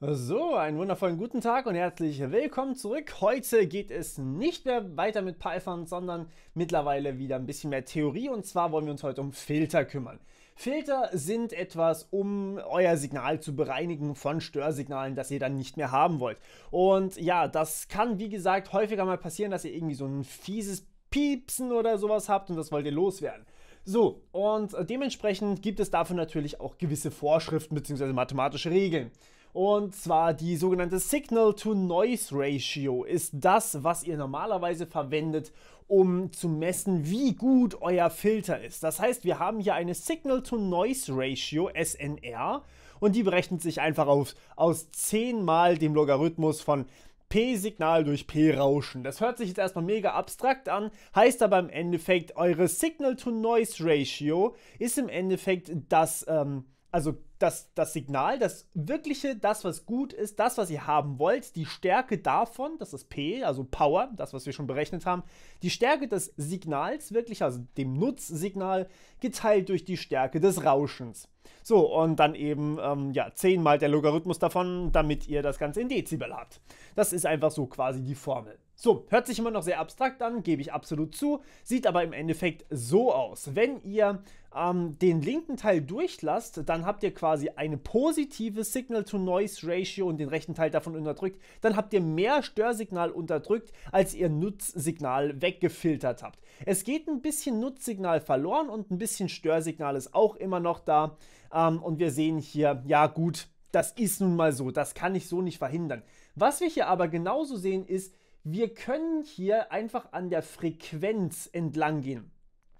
So, einen wundervollen guten Tag und herzlich willkommen zurück. Heute geht es nicht mehr weiter mit Python, sondern mittlerweile wieder ein bisschen mehr Theorie und zwar wollen wir uns heute um Filter kümmern. Filter sind etwas, um euer Signal zu bereinigen von Störsignalen, das ihr dann nicht mehr haben wollt. Und ja, das kann wie gesagt häufiger mal passieren, dass ihr irgendwie so ein fieses Piepsen oder sowas habt und das wollt ihr loswerden. So, und dementsprechend gibt es dafür natürlich auch gewisse Vorschriften bzw. mathematische Regeln. Und zwar die sogenannte Signal-to-Noise-Ratio ist das, was ihr normalerweise verwendet, um zu messen, wie gut euer Filter ist. Das heißt, wir haben hier eine Signal-to-Noise-Ratio, SNR, und die berechnet sich einfach auf, aus 10 mal dem Logarithmus von P-Signal durch P-Rauschen. Das hört sich jetzt erstmal mega abstrakt an, heißt aber im Endeffekt, eure Signal-to-Noise-Ratio ist im Endeffekt das, ähm, also das, das Signal, das wirkliche, das, was gut ist, das, was ihr haben wollt, die Stärke davon, das ist P, also Power, das, was wir schon berechnet haben, die Stärke des Signals, wirklich, also dem Nutzsignal, geteilt durch die Stärke des Rauschens. So, und dann eben, ähm, ja, 10 mal der Logarithmus davon, damit ihr das Ganze in Dezibel habt. Das ist einfach so quasi die Formel. So, hört sich immer noch sehr abstrakt an, gebe ich absolut zu, sieht aber im Endeffekt so aus. Wenn ihr ähm, den linken Teil durchlasst, dann habt ihr quasi eine positive Signal-to-Noise-Ratio und den rechten Teil davon unterdrückt, dann habt ihr mehr Störsignal unterdrückt, als ihr Nutzsignal weggefiltert habt. Es geht ein bisschen Nutzsignal verloren und ein bisschen Störsignal ist auch immer noch da. Ähm, und wir sehen hier, ja gut, das ist nun mal so, das kann ich so nicht verhindern. Was wir hier aber genauso sehen ist, wir können hier einfach an der Frequenz entlang gehen.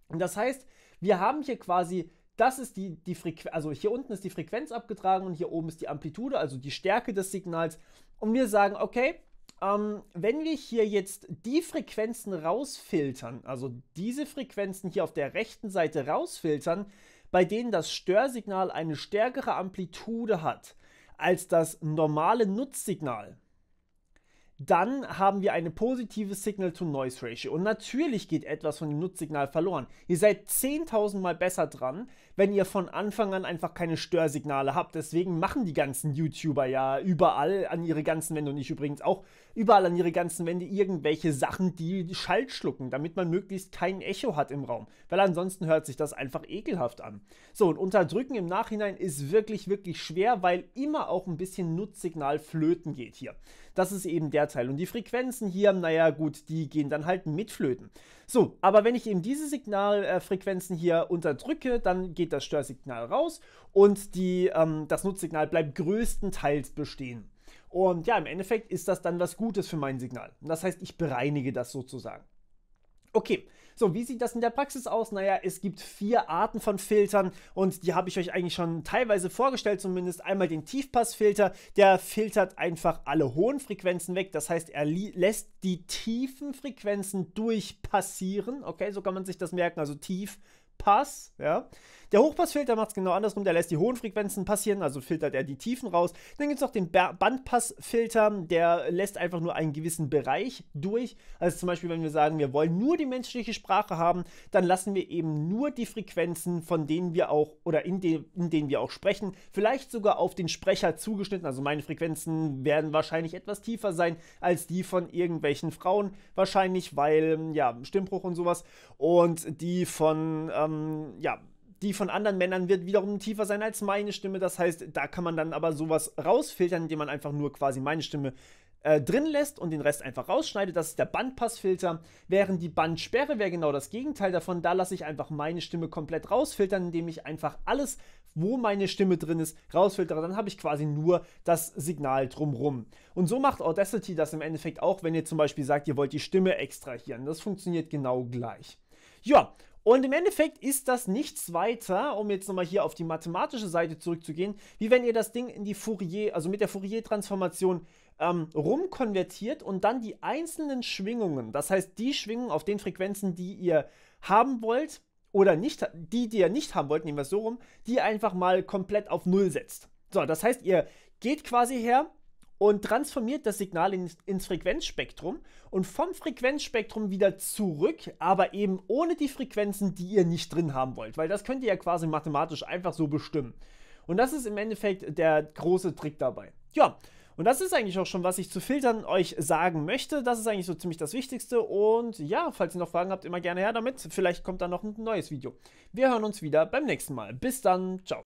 Und das heißt, wir haben hier quasi, das ist die, die Frequenz, also hier unten ist die Frequenz abgetragen und hier oben ist die Amplitude, also die Stärke des Signals. Und wir sagen, okay, ähm, wenn wir hier jetzt die Frequenzen rausfiltern, also diese Frequenzen hier auf der rechten Seite rausfiltern, bei denen das Störsignal eine stärkere Amplitude hat als das normale Nutzsignal, dann haben wir eine positive Signal-to-Noise-Ratio. Und natürlich geht etwas von dem Nutzsignal verloren. Ihr seid 10.000 Mal besser dran, wenn ihr von Anfang an einfach keine Störsignale habt. Deswegen machen die ganzen YouTuber ja überall an ihre ganzen Wände und ich übrigens auch überall an ihre ganzen Wände irgendwelche Sachen, die Schall schlucken, damit man möglichst kein Echo hat im Raum. Weil ansonsten hört sich das einfach ekelhaft an. So, und unterdrücken im Nachhinein ist wirklich, wirklich schwer, weil immer auch ein bisschen Nutzsignal flöten geht hier. Das ist eben der Teil. Und die Frequenzen hier, naja gut, die gehen dann halt mit flöten. So, aber wenn ich eben diese Signalfrequenzen äh, hier unterdrücke, dann geht das Störsignal raus und die, ähm, das Nutzsignal bleibt größtenteils bestehen. Und ja, im Endeffekt ist das dann was Gutes für mein Signal. Das heißt, ich bereinige das sozusagen. Okay, so, wie sieht das in der Praxis aus? Naja, es gibt vier Arten von Filtern und die habe ich euch eigentlich schon teilweise vorgestellt, zumindest einmal den Tiefpassfilter, der filtert einfach alle hohen Frequenzen weg, das heißt, er lässt die tiefen Frequenzen durchpassieren, okay, so kann man sich das merken, also tief Pass, ja. Der Hochpassfilter macht es genau andersrum, der lässt die hohen Frequenzen passieren, also filtert er die Tiefen raus. Dann gibt es noch den Bandpassfilter, der lässt einfach nur einen gewissen Bereich durch. Also zum Beispiel, wenn wir sagen, wir wollen nur die menschliche Sprache haben, dann lassen wir eben nur die Frequenzen, von denen wir auch, oder in, de in denen wir auch sprechen, vielleicht sogar auf den Sprecher zugeschnitten. Also meine Frequenzen werden wahrscheinlich etwas tiefer sein als die von irgendwelchen Frauen, wahrscheinlich, weil, ja, Stimmbruch und sowas. Und die von, ähm, ähm, ja, die von anderen Männern wird wiederum tiefer sein als meine Stimme. Das heißt, da kann man dann aber sowas rausfiltern, indem man einfach nur quasi meine Stimme äh, drin lässt und den Rest einfach rausschneidet. Das ist der Bandpassfilter. Während die Bandsperre wäre genau das Gegenteil davon. Da lasse ich einfach meine Stimme komplett rausfiltern, indem ich einfach alles, wo meine Stimme drin ist, rausfiltere. Dann habe ich quasi nur das Signal drumrum. Und so macht Audacity das im Endeffekt auch, wenn ihr zum Beispiel sagt, ihr wollt die Stimme extrahieren. Das funktioniert genau gleich. Ja, und im Endeffekt ist das nichts weiter, um jetzt nochmal hier auf die mathematische Seite zurückzugehen, wie wenn ihr das Ding in die Fourier, also mit der Fourier-Transformation ähm, rumkonvertiert und dann die einzelnen Schwingungen, das heißt die Schwingungen auf den Frequenzen, die ihr haben wollt, oder nicht, die, die ihr nicht haben wollt, nehmen wir es so rum, die einfach mal komplett auf Null setzt. So, das heißt, ihr geht quasi her, und transformiert das Signal in, ins Frequenzspektrum und vom Frequenzspektrum wieder zurück, aber eben ohne die Frequenzen, die ihr nicht drin haben wollt, weil das könnt ihr ja quasi mathematisch einfach so bestimmen. Und das ist im Endeffekt der große Trick dabei. ja, und das ist eigentlich auch schon, was ich zu Filtern euch sagen möchte. Das ist eigentlich so ziemlich das Wichtigste. Und ja, falls ihr noch Fragen habt, immer gerne her damit. Vielleicht kommt dann noch ein neues Video. Wir hören uns wieder beim nächsten Mal. Bis dann. Ciao.